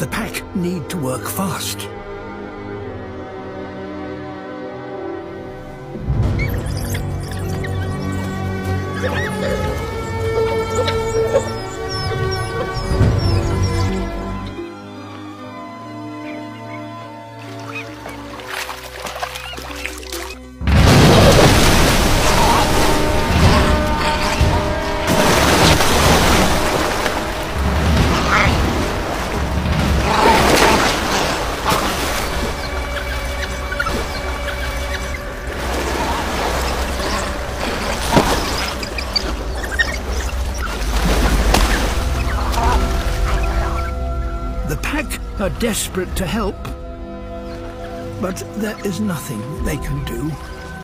The pack need to work fast. The pack are desperate to help, but there is nothing they can do.